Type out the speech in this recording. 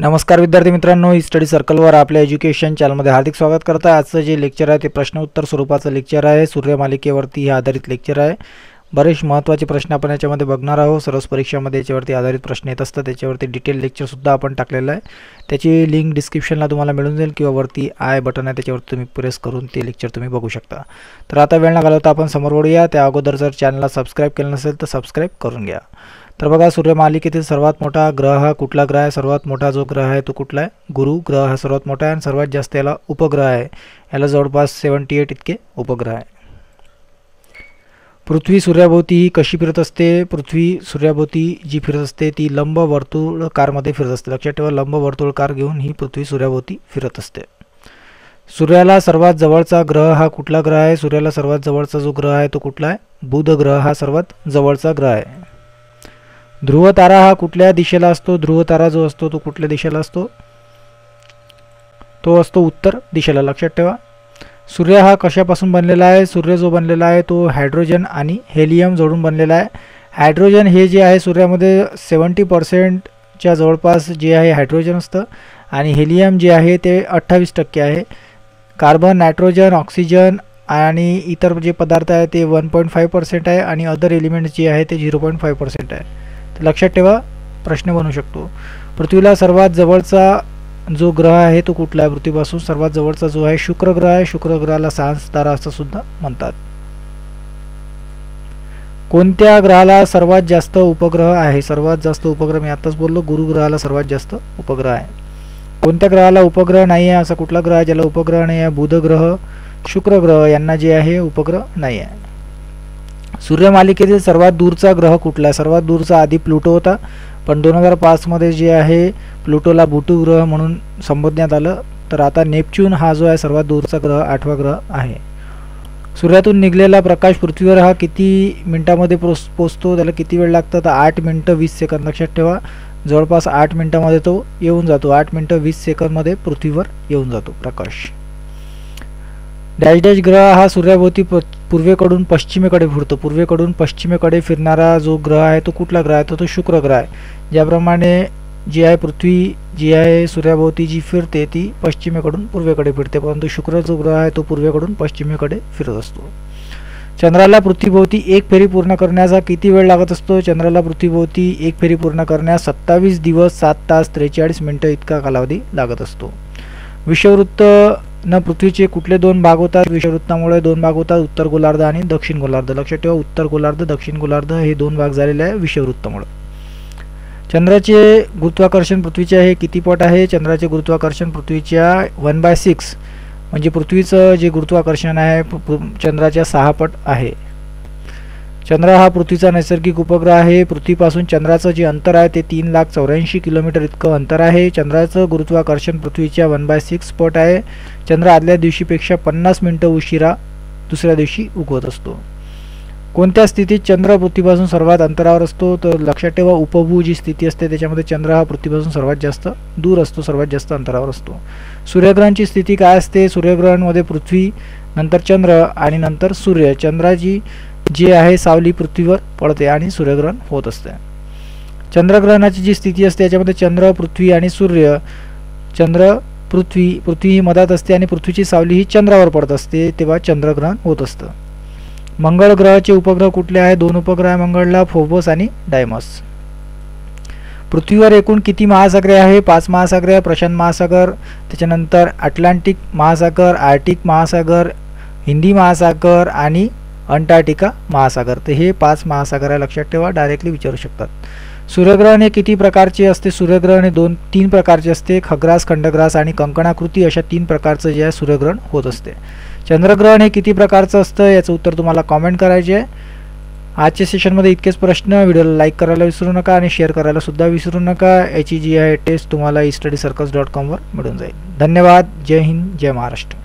नमस्कार विद्यार्थी मित्रांनो ही स्टडी सर्कलवर आपल्या एज्युकेशन चॅनलमध्ये हार्दिक स्वागत करता आजचं जे लेक्चर आहे ते प्रश्न उत्तर स्वरूपाचं लेक्चर आहे. सूर्यमालिकेवरती हे आधारित लेक्चर आहे. बरेच महत्त्वाचे प्रश्न आपण याच्यामध्ये बघणार आहोत. सर्वच परीक्षामध्ये याच्यावरती आधारित प्रश्न येत असतात. त्याच्यावरती डिटेल लेक्चरसुद्धा आपण टाकलेलं आहे. त्याची लिंक डिस्क्रिप्शनला तुम्हाला मिळून जाईल किंवा वरती आय बटन आहे त्याच्यावरती तुम्ही प्रेस करून ते लेक्चर तुम्ही बघू शकता. तर आता वेळ न घालवता आपण समोर वळूया. त्या अगोदर जर चॅनलला सबस्क्राईब केलं नसेल तर सबस्क्राईब करून घ्या. तर बघा सूर्यमालिकेतील सर्वात मोठा ग्रह हा कुठला ग्रह आहे? सर्वात मोठा जो ग्रह आहे तो कुठला आहे? गुरु ग्रह हा सर्वात मोठा आहे आणि सर्वात जास्त याला उपग्रह आहे. याला जवळपास सेवन्टी एट इतके उपग्रह आहे. पृथ्वी सूर्याभोवती ही कशी फिरत असते? पृथ्वी सूर्याभोवती जी फिरत असते ती लंब वर्तुळकारमध्ये फिरत असते. लक्षात ठेवा लंब वर्तुळकार घेऊन ही पृथ्वी सूर्याभोवती फिरत असते. सूर्याला सर्वात जवळचा ग्रह हा कुठला ग्रह आहे? सूर्याला सर्वात जवळचा जो ग्रह आहे तो कुठला आहे? बुध ग्रह हा सर्वात जवळचा ग्रह आहे. ध्रुव तारा हा कुठल्या दिशेला असतो? ध्रुव तारा जो असतो तो कुठल्या दिशेला असतो? तो असतो उत्तर दिशेला. लक्षात ठेवा. सूर्य हा कशापासून बनलेला आहे? सूर्य जो बनलेला आहे तो हायड्रोजन आणि हेलियम जोडून बनलेला आहे. हायड्रोजन हे जे आहे सूर्यामध्ये सेवन्टी पर्सेंटच्या जवळपास जे आहे हायड्रोजन असतं आणि हेलियम जे आहे ते अठ्ठावीस टक्के आहे. कार्बन नायट्रोजन ऑक्सिजन आणि इतर जे पदार्थ आहे ते वन पॉईंट फाईव्ह पर्सेंट आहे आणि अदर एलिमेंट्स जे आहे ते झिरो पॉईंट फाईव्ह पर्सेंट आहे. तर लक्षात ठेवा प्रश्न बनू शकतो. पृथ्वीला सर्वात जवळचा जो ग्रह आहे तो कुठला आहे पृथ्वीपासून सर्वात जवळचा जो आहे शुक्र ग्रह आहे. शुक्र ग्रहाला सांस तारा असं सुद्धा म्हणतात. कोणत्या ग्रहाला सर्वात जास्त उपग्रह आहे? सर्वात जास्त उपग्रह मी आताच बोललो गुरु ग्रहाला सर्वात जास्त उपग्रह आहे. कोणत्या ग्रहाला उपग्रह नाही आहे? असा कुठला ग्रह आहे ज्याला उपग्रह नाही आहे? बुध ग्रह शुक्र ग्रह यांना जे आहे उपग्रह नाही आहे. सूर्यमालिकेतील सर्वात दूरचा ग्रह कुठला आहे? सर्वात दूरचा आधी प्लुटो होता. पण दोन हजार पाचमध्ये जे आहे प्लुटोला बुटू ग्रह म्हणून संबोधण्यात आलं तर आता नेपच्यून हा जो आहे सर्वात दूरचा ग्रह आठवा ग्रह आहे. सूर्यातून निघलेला प्रकाश पृथ्वीवर हा किती मिनिटामध्ये पोच पोचतो त्याला किती वेळ लागतं तर आठ मिनटं वीस सेकंद लक्षात ठेवा. जवळपास आठ मिनटामध्ये तो येऊन जातो आठ मिनटं वीस सेकंदमध्ये पृथ्वीवर येऊन जातो प्रकाश. डॅश डॅश ग्रह हा सूर्याभोवती पूर्वेकडून पश्चिमेकडे फिरतो. पूर्वेकडून पश्चिमेकडे फिरणारा जो ग्रह आहे तो कुठला ग्रह आहे? तो तो शुक्र ग्रह आहे. ज्याप्रमाणे जी आहे पृथ्वी जी आहे सूर्याभोवती जी फिरते ती पश्चिमेकडून पूर्वेकडे फिरते. परंतु शुक्र जो ग्रह आहे तो पूर्वेकडून पश्चिमेकडे फिरत असतो. चंद्राला पृथ्वीभोवती एक फेरी पूर्ण करण्याचा किती वेळ लागत असतो? चंद्राला पृथ्वीभोवती एक फेरी पूर्ण करण्यास सत्तावीस दिवस सात तास त्रेचाळीस मिनटं इतका कालावधी लागत असतो. विषववृत्त न पृथ्वीचे कुठले दोन भाग होतात? विषववृत्तामुळे दोन भाग होतात उत्तर गोलार्ध आणि दक्षिण गोलार्ध. लक्षात ठेवा उत्तर गोलार्ध दक्षिण गोलार्ध हे दोन भाग झालेले आहे विषववृत्तामुळे. चंद्राचे गुरुत्वाकर्षण पृथ्वीचे आहे किती पट आहे? चंद्राचे गुरुत्वाकर्षण पृथ्वीच्या वन बाय सिक्स म्हणजे पृथ्वीचं जे गुरुत्वाकर्षण आहे चंद्राच्या सहा पट आहे. चंद्र हा पृथ्वीचा नैसर्गिक उपग्रह आहे. पृथ्वीपासून चंद्राचं जे अंतर आहे ते तीन लाख चौऱ्याऐंशी किलोमीटर इतकं अंतर आहे. चंद्राचं गुरुत्वाकर्षण पृथ्वीच्या वन बाय सिक्स पट आहे. चंद्र आदल्या दिवशीपेक्षा पन्नास मिनटं उशिरा दुसऱ्या दिवशी उगवत असतो. कोणत्या स्थितीत चंद्र पृथ्वीपासून सर्वात अंतरावर असतो? तर लक्षात ठेवा उपभू जी स्थिती असते त्याच्यामध्ये चंद्र हा पृथ्वीपासून सर्वात जास्त दूर असतो सर्वात जास्त अंतरावर असतो. सूर्यग्रहणची स्थिती काय असते? सूर्यग्रहणमध्ये पृथ्वी नंतर चंद्र आणि नंतर सूर्य. चंद्राची जी आहे सावली पृथ्वीवर पडते आणि सूर्यग्रहण होत असते. चंद्रग्रहणाची जी स्थिती असते याच्यामध्ये चंद्र पृथ्वी आणि सूर्य चंद्र पृथ्वी पृथ्वी ही मधात असते आणि पृथ्वीची सावली ही चंद्रावर पडत असते तेव्हा चंद्रग्रहण होत असतं. मंगळ ग्रहाचे उपग्रह कुठले आहे दोन उपग्रह आहे मंगळला फोबोस आणि डायमस. पृथ्वीवर एकूण किती महासागरे आहे? पाच महासागरे प्रशांत महासागर त्याच्यानंतर अटलांटिक महासागर आर्टिक महासागर हिंदी महासागर आणि अंटार्क्टिका महासागर. तर हे पाच महासागर आहे लक्षात ठेवा डायरेक्टली विचारू शकतात. सूर्यग्रहण हे किती प्रकारचे असते? सूर्यग्रहण हे दोन तीन प्रकारचे असते. खग्रास खंडग्रास आणि कंकणाकृती अशा तीन प्रकारचं जे आहे सूर्यग्रहण होत असते. चंद्रग्रहण हे किती प्रकारचं असतं? याचं उत्तर तुम्हाला कॉमेंट करायचे आहे. आजच्या सेशनमध्ये इतकेच प्रश्न. व्हिडिओला लाईक करायला विसरू नका आणि शेअर करायला सुद्धा विसरू नका. याची जी आहे टेस्ट तुम्हाला ई स्टडी सर्कस डॉट कॉमवर मिळून जाईल. धन्यवाद. जय हिंद. जय महाराष्ट्र.